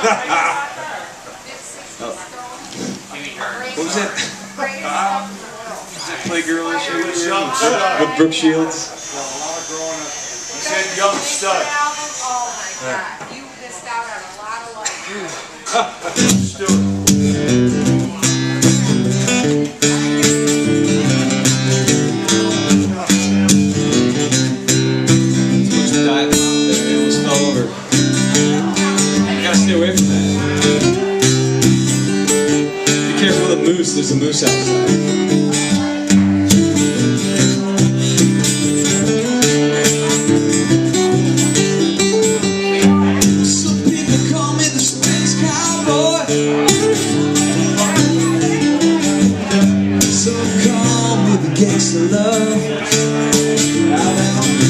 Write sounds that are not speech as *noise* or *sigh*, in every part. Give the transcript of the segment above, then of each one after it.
what was that? that *laughs* Playgirl issue? With Brooke Shields? He said young stud. You missed out on a lot of life. Stuart. moose. There's a moose outside. Some call me the gangster love. I don't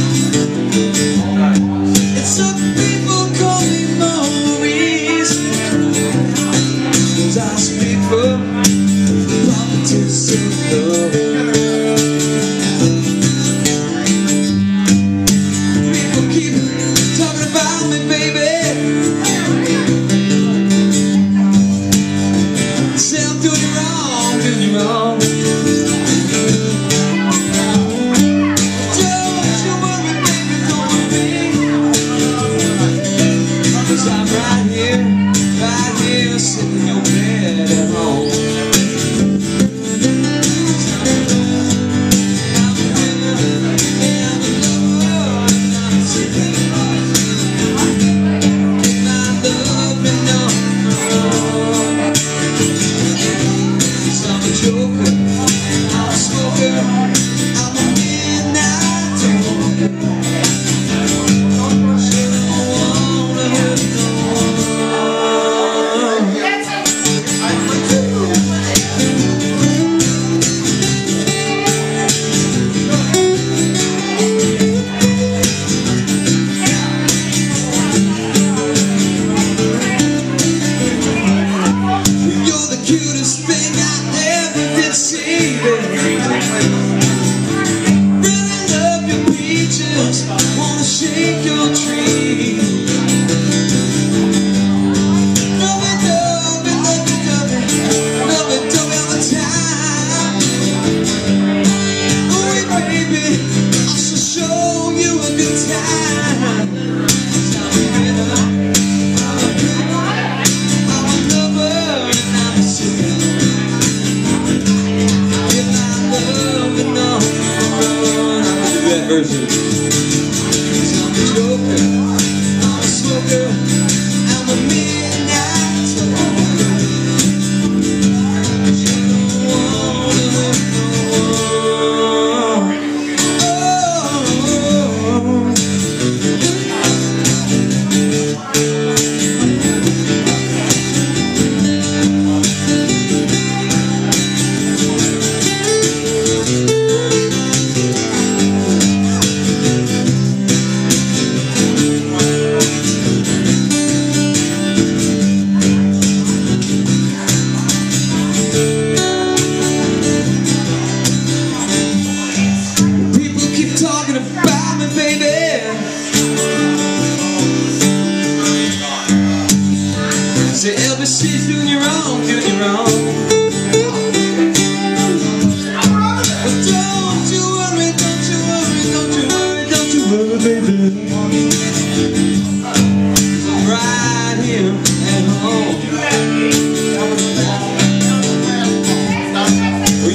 I wanna shake your tree. Yeah.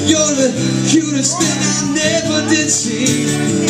You're the cutest thing I never did see.